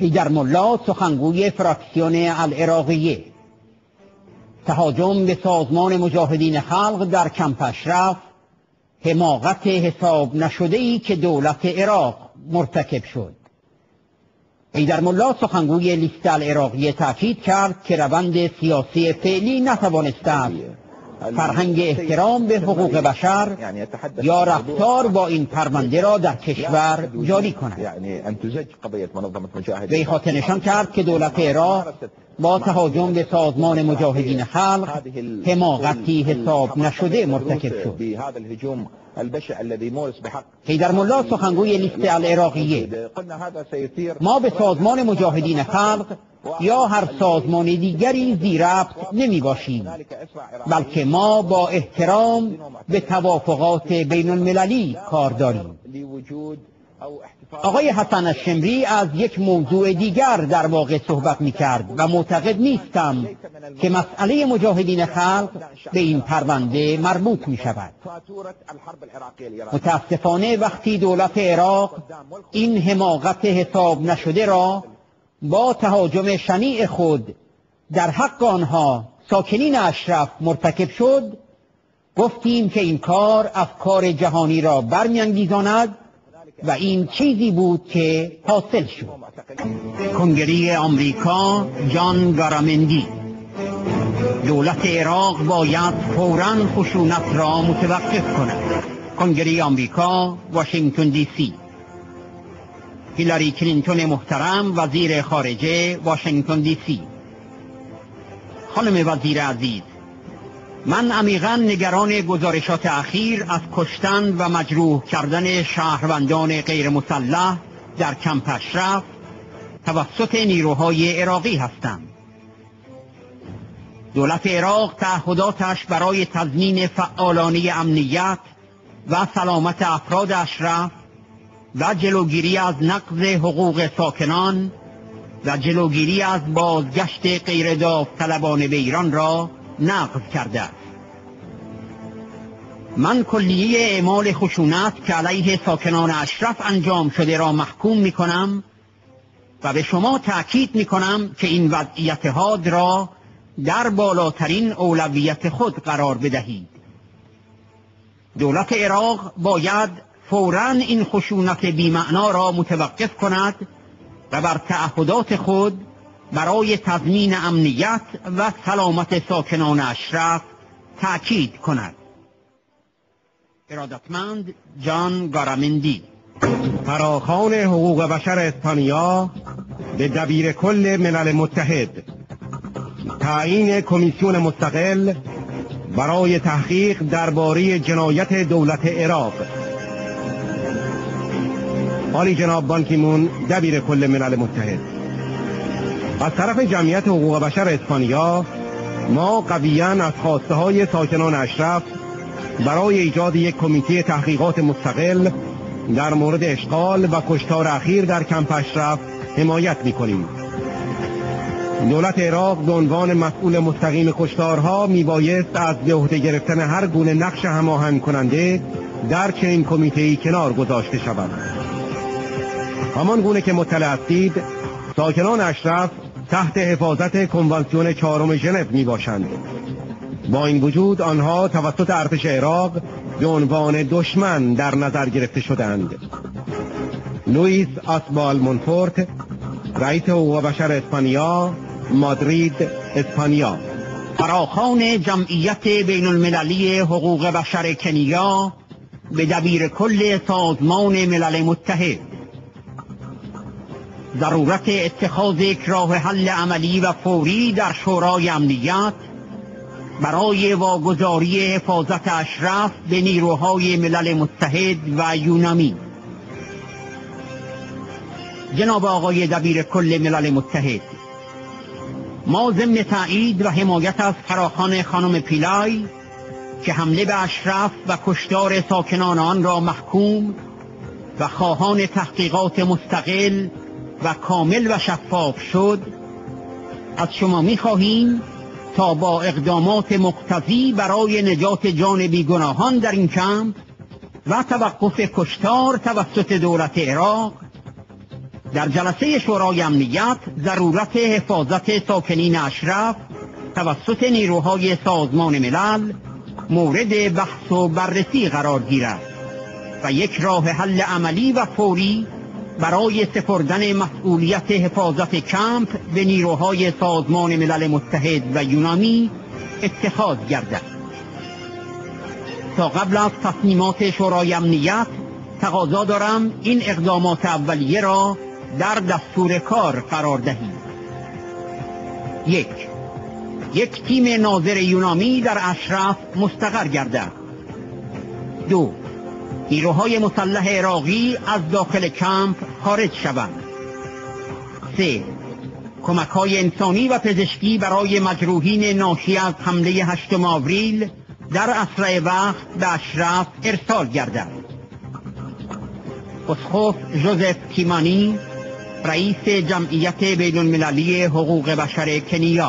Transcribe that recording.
هیدر ملا سخنگوی فراکسیون العراقیه تهاجم به سازمان مجاهدین خلق در کمپ اشرف حماقت حساب نشده ای که دولت عراق مرتکب شد ایدر ملا سخنگوی لیست العراقیه تاکید کرد که روند سیاسی فعلی نتوانسته است فرهنگ احترام به حقوق بشر یا رفتار با این پرونده را در کشور جاری کند. وی خاطر نشان کرد که دولت عراق با تهاجم به سازمان مجاهدین خلق حماقتی حساب نشده مرتکب شد. حیدر ملا سخنگوی لیست العراقیه ما به سازمان مجاهدین خلق یا هر سازمان دیگری زیربط نمی باشیم بلکه ما با احترام به توافقات بین المللی کار داریم. آقای حسن الشمری از یک موضوع دیگر در واقع صحبت می کرد و معتقد نیستم که مسئله مجاهدین خلق به این پرونده مربوط می شود متاسفانه وقتی دولت عراق این حماقت حساب نشده را با تهاجم شنیع خود در حق آنها ساکنین اشرف مرتکب شد گفتیم که این کار افکار جهانی را برمیانگیزاند و این چیزی بود که حاصل شد. کنگره آمریکا جان گارامندی. دولت عراق باید فورا خشونت را متوقف کند. کنگره آمریکا واشنگتن دی سی. هیلاری کلینتون محترم وزیر خارجه واشنگتن دی سی. خانم وزیر عزیز من عمیقا نگران گزارشات اخیر از کشتن و مجروح کردن شهروندان غیر مسلح در کمپ اشرف توسط نیروهای عراقی هستم. دولت عراق تعهداتش برای تضمین فعالانه امنیت و سلامت افراد اشرف و جلوگیری از نقض حقوق ساکنان و جلوگیری از بازگشت غیر داوطلبانه به ایران را نقض کرده است. من کلیه اعمال خشونت که علیه ساکنان اشرف انجام شده را محکوم می کنم و به شما تأکید می کنم که این وضعیت حاد را در بالاترین اولویت خود قرار بدهید. دولت عراق باید فورا این خشونت بیمعنا را متوقف کند و بر تعهدات خود برای تضمین امنیت و سلامت ساکنان اشرف تأکید کند. ارادتمند جان گارامندی. فراخان حقوق بشر اسپانیا به دبیر کل ملل متحد. تعیین کمیسیون مستقل برای تحقیق درباره جنایت دولت عراق. حالی جناب بانکیمون دبیر کل ملل متحد از طرف جمعیت حقوق بشر اسپانیا ما قویا از خواسته های ساکنان اشرف برای ایجاد یک کمیته تحقیقات مستقل در مورد اشغال و کشتار اخیر در کمپ اشرف حمایت می کنیم. دولت عراق به عنوان مسئول مستقیم کشتارها می بایست از به عهده گرفتن هر گونه نقش هماهنگ کننده در چنین کمیته ای کنار گذاشته شود. همان گونه که مطلع هستید ساکنان اشرف تحت حفاظت کنوانسیون چهارم ژنو می باشند با این وجود آنها توسط ارتش عراق به عنوان دشمن در نظر گرفته شدند. لوئیس آسبال مونفورت رئیس حقوق بشر اسپانیا مادرید اسپانیا. فراخان جمعیت بین المللی حقوق بشر کنیا به دبیر کل سازمان ملل متحد. ضرورت اتخاذ یک راه حل عملی و فوری در شورای امنیت برای واگذاری حفاظت اشرف به نیروهای ملل متحد و یونامی. جناب آقای دبیر کل ملل متحد ما ضمن تایید و حمایت از فراخان خانم پیلای که حمله به اشرف و کشتار ساکنان آن را محکوم و خواهان تحقیقات مستقل و کامل و شفاف شد از شما می خواهیم تا با اقدامات مقتضی برای نجات جان بیگناهان در این کمپ و توقف کشتار توسط دولت عراق در جلسه شورای امنیت ضرورت حفاظت ساکنین اشرف توسط نیروهای سازمان ملل مورد بحث و بررسی قرار گیرد و یک راه حل عملی و فوری برای سپردن مسئولیت حفاظت کمپ به نیروهای سازمان ملل متحد و یونانی اتخاذ گردد. تا قبل از تصمیمات شورای امنیت تقاضا دارم این اقدامات اولیه را در دستور کار قرار دهید یک یک تیم ناظر یونانی در اشرف مستقر گردد. دو نیروهای مسلح عراقی از داخل کمپ خارج شوند. سه کمک های انسانی و پزشکی برای مجروحین ناشی از حمله هشتم آوریل در اسرع وقت به اشرف ارسال گردد. اسخف جوزف تیمانی رئیس جمعیت بین المللی حقوق بشر کنیا.